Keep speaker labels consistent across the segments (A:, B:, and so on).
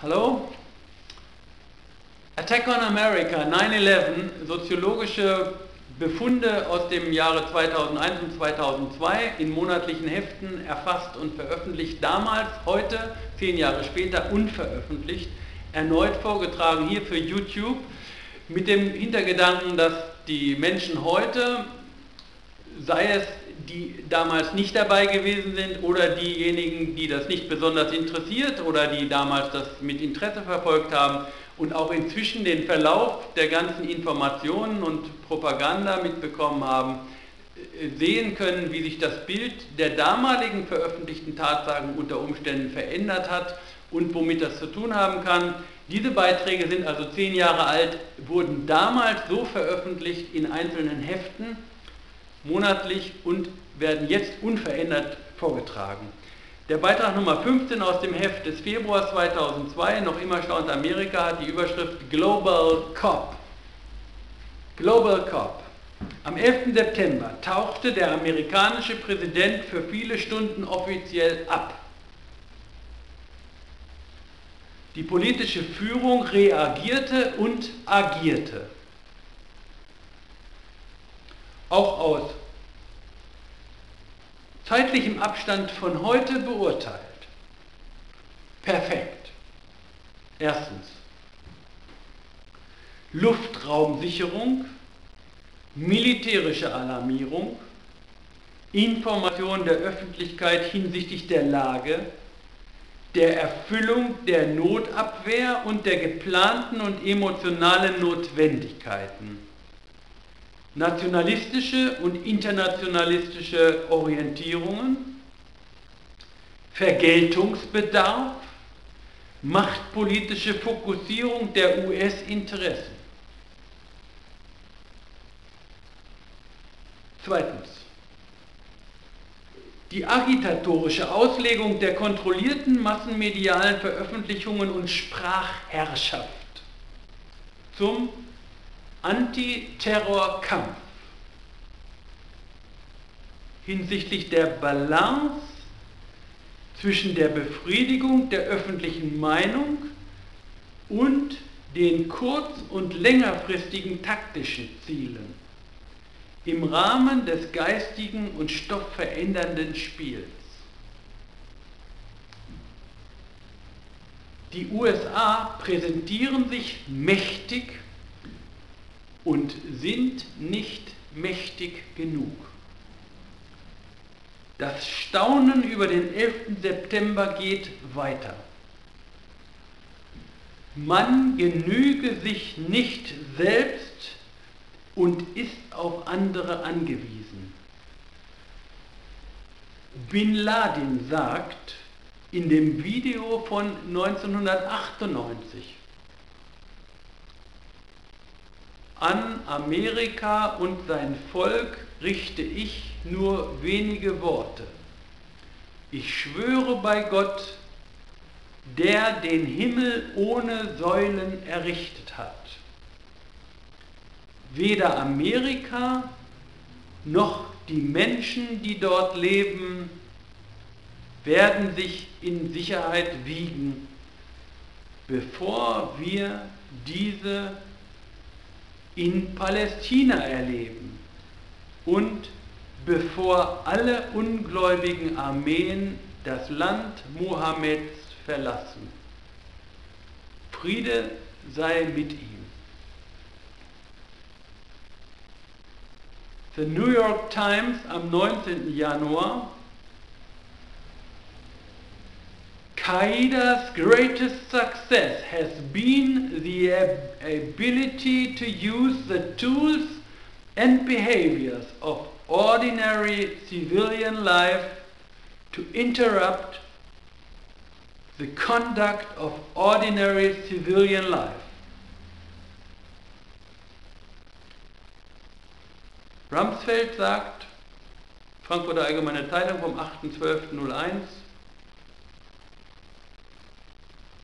A: Hallo? Attack on America, 9-11, soziologische Befunde aus dem Jahre 2001 und 2002 in monatlichen Heften erfasst und veröffentlicht, damals, heute, zehn Jahre später, unveröffentlicht, erneut vorgetragen hier für YouTube, mit dem Hintergedanken, dass die Menschen heute, sei es die damals nicht dabei gewesen sind oder diejenigen, die das nicht besonders interessiert oder die damals das mit Interesse verfolgt haben und auch inzwischen den Verlauf der ganzen Informationen und Propaganda mitbekommen haben, äh, sehen können, wie sich das Bild der damaligen veröffentlichten Tatsachen unter Umständen verändert hat und womit das zu tun haben kann. Diese Beiträge sind also zehn Jahre alt, wurden damals so veröffentlicht in einzelnen Heften monatlich und werden jetzt unverändert vorgetragen. Der Beitrag Nummer 15 aus dem Heft des Februars 2002, noch immer staunt Amerika, hat die Überschrift Global Cop. Global Cop. Am 11. September tauchte der amerikanische Präsident für viele Stunden offiziell ab. Die politische Führung reagierte und agierte. auch aus zeitlichem Abstand von heute beurteilt. Perfekt. Erstens. Luftraumsicherung, militärische Alarmierung, Information der Öffentlichkeit hinsichtlich der Lage, der Erfüllung der Notabwehr und der geplanten und emotionalen Notwendigkeiten nationalistische und internationalistische Orientierungen, Vergeltungsbedarf, machtpolitische Fokussierung der US-Interessen. Zweitens. Die agitatorische Auslegung der kontrollierten massenmedialen Veröffentlichungen und Sprachherrschaft zum Antiterrorkampf hinsichtlich der Balance zwischen der Befriedigung der öffentlichen Meinung und den kurz- und längerfristigen taktischen Zielen im Rahmen des geistigen und stoffverändernden Spiels. Die USA präsentieren sich mächtig und sind nicht mächtig genug. Das Staunen über den 11. September geht weiter. Man genüge sich nicht selbst und ist auf andere angewiesen. Bin Laden sagt in dem Video von 1998, An Amerika und sein Volk richte ich nur wenige Worte. Ich schwöre bei Gott, der den Himmel ohne Säulen errichtet hat. Weder Amerika noch die Menschen, die dort leben, werden sich in Sicherheit wiegen, bevor wir diese in Palästina erleben und bevor alle ungläubigen Armeen das Land Mohammeds verlassen. Friede sei mit ihm. The New York Times am 19. Januar Qaida's greatest success has been the ability to use the tools and behaviors of ordinary civilian life to interrupt the conduct of ordinary civilian life. Rumsfeld sagt, Frankfurter Allgemeine Zeitung vom 8.12.01,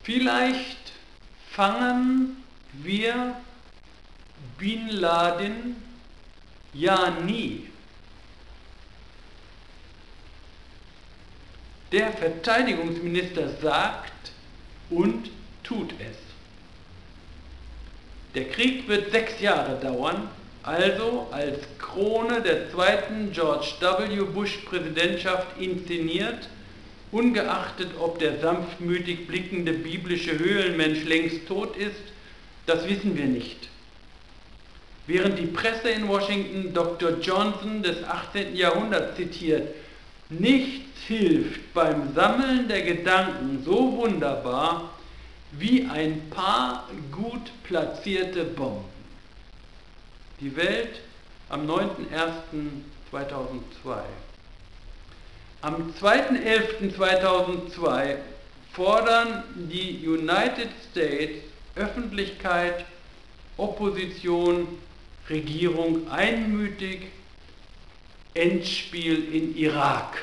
A: Vielleicht fangen wir Bin Laden ja nie. Der Verteidigungsminister sagt, und tut es. Der Krieg wird sechs Jahre dauern, also als Krone der zweiten George W. Bush Präsidentschaft inszeniert, ungeachtet ob der sanftmütig blickende biblische Höhlenmensch längst tot ist, das wissen wir nicht. Während die Presse in Washington Dr. Johnson des 18. Jahrhunderts zitiert, nichts hilft beim Sammeln der Gedanken so wunderbar wie ein paar gut platzierte Bomben. Die Welt am 9.01.2002. Am 2.11.2002 fordern die United States Öffentlichkeit, Opposition, Regierung einmütig Endspiel in Irak.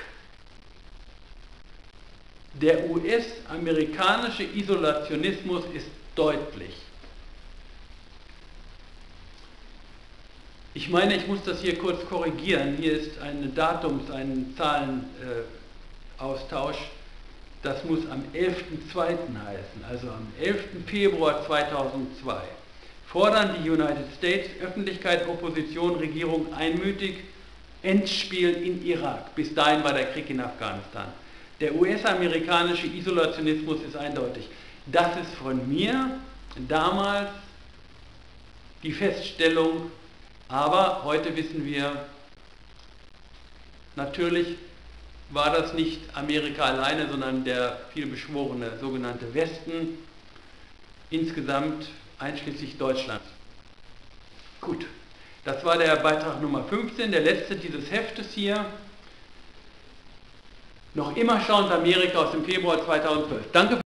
A: Der US-amerikanische Isolationismus ist deutlich. Ich meine, ich muss das hier kurz korrigieren. Hier ist ein Datums-, ein Zahlenaustausch. Das muss am 11.02. heißen, also am 11. Februar 2002. Fordern die United States Öffentlichkeit, Opposition, Regierung einmütig Endspiel in Irak. Bis dahin war der Krieg in Afghanistan. Der US-amerikanische Isolationismus ist eindeutig. Das ist von mir damals die Feststellung aber heute wissen wir, natürlich war das nicht Amerika alleine, sondern der vielbeschworene sogenannte Westen, insgesamt einschließlich Deutschland. Gut, das war der Beitrag Nummer 15, der letzte dieses Heftes hier. Noch immer schauen Sie Amerika aus dem Februar 2012. Danke.